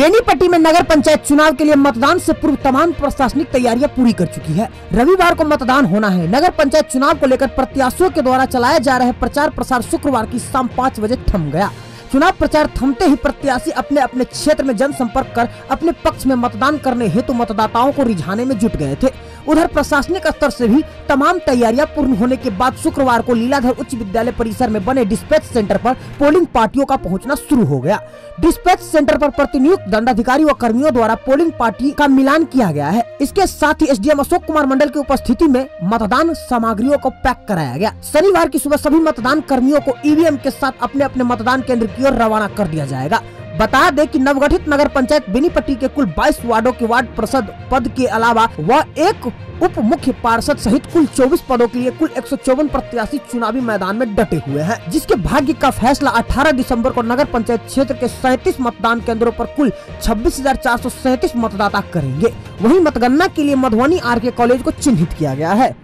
बेनीपट्टी में नगर पंचायत चुनाव के लिए मतदान से पूर्व तमाम प्रशासनिक तैयारियाँ पूरी कर चुकी है। रविवार को मतदान होना है। नगर पंचायत चुनाव को लेकर प्रत्याशियों के द्वारा चलाया जा रहे प्रचार प्रसार शुक्रवार की शाम पाँच बजे थम गया। चुनाव प्रचार थमते ही प्रत्याशी अपने अपने क्षेत्र में जनसंपर्क कर अपने पक्ष में मतदान करने हेतु तो मतदाताओं को रिझाने में जुट गए थे। उधर प्रशासनिक स्तर से भी तमाम तैयारियाँ पूर्ण होने के बाद शुक्रवार को लीलाधर उच्च विद्यालय परिसर में बने डिस्पैच सेंटर पर पोलिंग पार्टियों का पहुँचना शुरू हो गया। डिस्पैच सेंटर पर प्रतिनियुक्त दंडाधिकारी व कर्मियों द्वारा पोलिंग पार्टी का मिलान किया गया है। इसके साथ ही एसडीएम अशोक कुमार मंडल की उपस्थिति में मतदान सामग्रियों को पैक कराया गया। शनिवार की सुबह सभी मतदान कर्मियों को ईवीएम के साथ अपने अपने मतदान केंद्र की ओर रवाना कर दिया जाएगा। बता दें कि नवगठित नगर पंचायत बेनीपट्टी के कुल 22 वार्डों के वार्ड पार्षद पद के अलावा वह एक उप मुख्य पार्षद सहित कुल 24 पदों के लिए कुल एक सौ चौवन प्रत्याशी चुनावी मैदान में डटे हुए हैं, जिसके भाग्य का फैसला 18 दिसंबर को नगर पंचायत क्षेत्र के 37 मतदान केंद्रों पर कुल छब्बीस मतदाता करेंगे। वहीं मतगणना के लिए मधुबनी आर के कॉलेज को चिन्हित किया गया है।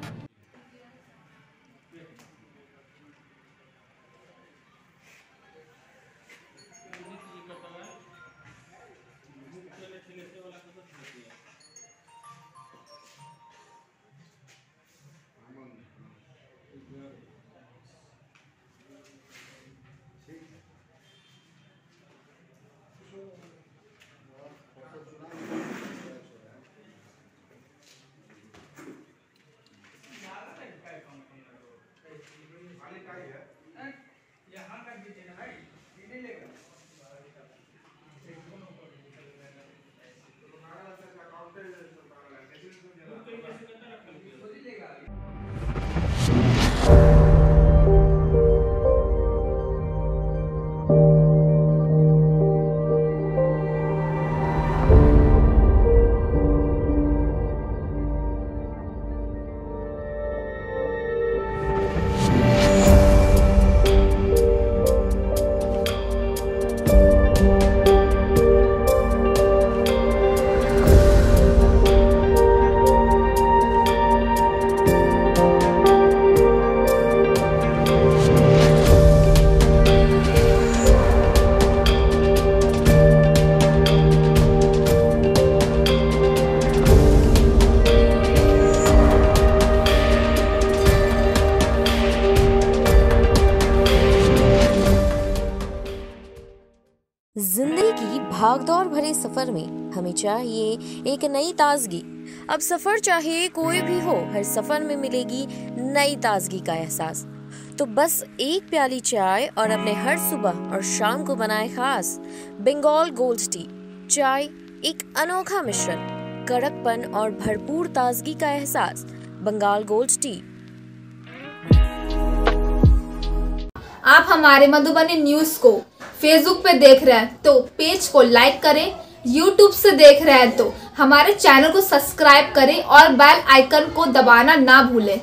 ज़िंदगी की भागदौड़ भरे सफ़र में हमें चाहिए एक नई ताजगी। अब सफ़र चाहे कोई भी हो, हर सफ़र में मिलेगी नई ताजगी का एहसास। तो बस एक प्याली चाय और अपने हर सुबह और शाम को बनाए खास बंगाल गोल्ड टी। चाय एक अनोखा मिश्रण, कड़कपन और भरपूर ताजगी का एहसास, बंगाल गोल्ड टी। आप हमारे मधुबनी न्यूज़ को फेसबुक पे देख रहे हैं तो पेज को लाइक करें यूट्यूब से देख रहे हैं तो हमारे चैनल को सब्सक्राइब करें और बेल आइकन को दबाना ना भूलें।